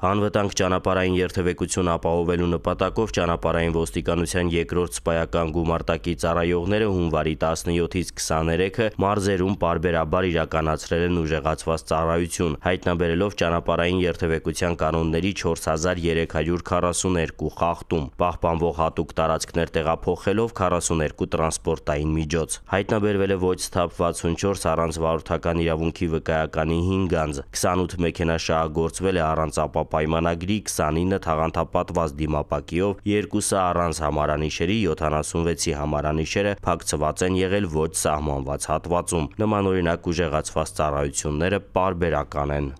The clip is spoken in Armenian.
Հանվտանգ ճանապարհային երթևեկություն ապահովելու նպատակով ճանապարհային ոստիկանության երկրորդ սպայական գումարտակի ծառայողները հունվարի 17-ից 23-ը մարզերում պարբերաբար իրականացրել են ուժեղացված ծառայություն, հայտնաբերելով ճանապարհային երթևեկության կանոնների 4342 խախտում, պահպանվող հատուկ տարածքներ տեղափոխելով 42 տրանսպորտային միջոց։ Հայտնաբերվել է ոչ սթափ 64 առանց վարորդական իրավունքի վկայականի 5 անձ, 28 մեքենա շահագործվել է առանց ապա պայմանագրի, 29 թաղանթապատված դիմապակիով, երկուսը առանց համարանիշերի, 76-ի համարանիշերը փակցված են եղել ոչ սահմանված հատվածում։ Նմանօրինակ ուժեղացված ծառայությունները պարբերական են։